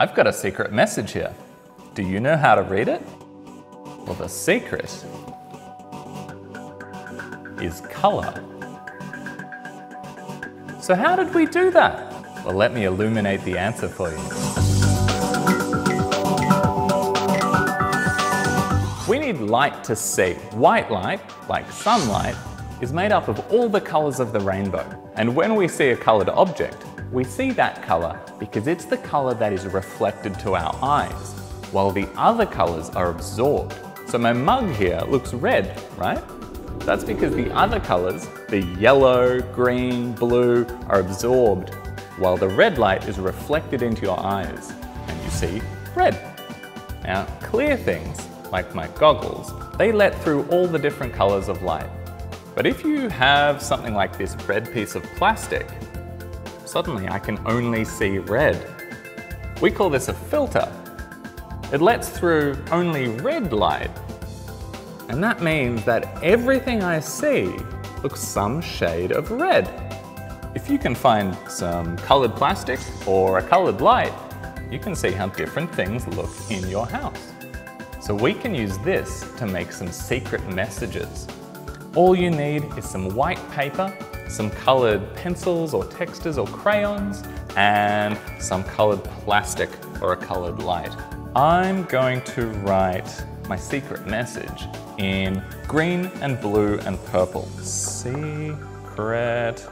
I've got a secret message here. Do you know how to read it? Well, the secret is color. So how did we do that? Well, let me illuminate the answer for you. We need light to see. White light, like sunlight, is made up of all the colors of the rainbow. And when we see a colored object, we see that color because it's the color that is reflected to our eyes, while the other colors are absorbed. So my mug here looks red, right? That's because the other colors, the yellow, green, blue, are absorbed, while the red light is reflected into your eyes, and you see red. Now, clear things, like my goggles, they let through all the different colors of light. But if you have something like this red piece of plastic, suddenly I can only see red. We call this a filter. It lets through only red light. And that means that everything I see looks some shade of red. If you can find some colored plastic or a colored light, you can see how different things look in your house. So we can use this to make some secret messages. All you need is some white paper some colored pencils or textas or crayons, and some colored plastic or a colored light. I'm going to write my secret message in green and blue and purple. Secret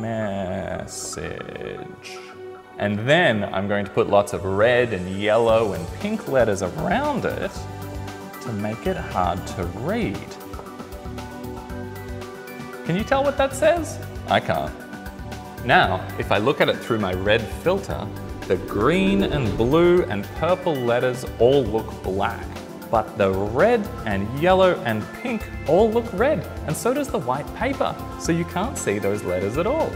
message. And then I'm going to put lots of red and yellow and pink letters around it to make it hard to read. Can you tell what that says? I can't. Now, if I look at it through my red filter, the green and blue and purple letters all look black. But the red and yellow and pink all look red, and so does the white paper, so you can't see those letters at all.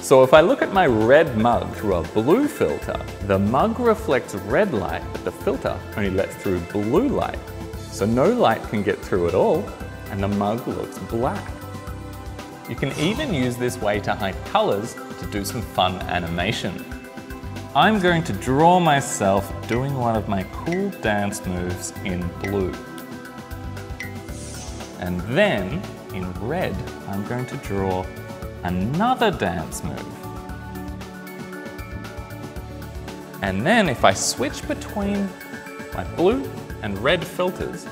So if I look at my red mug through a blue filter, the mug reflects red light, but the filter only lets through blue light. So no light can get through at all, and the mug looks black. You can even use this way to hide colors to do some fun animation. I'm going to draw myself doing one of my cool dance moves in blue. And then, in red, I'm going to draw another dance move. And then if I switch between my blue and red filters,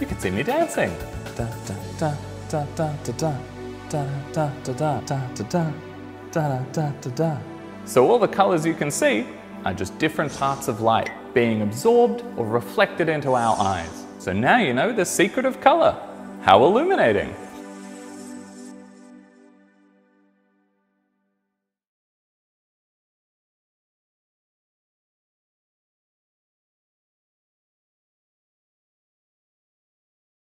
you can see me dancing. Da, da, da, da da da da da da da da da da da. So all the colors you can see are just different parts of light being absorbed or reflected into our eyes. So now you know the secret of color. How illuminating!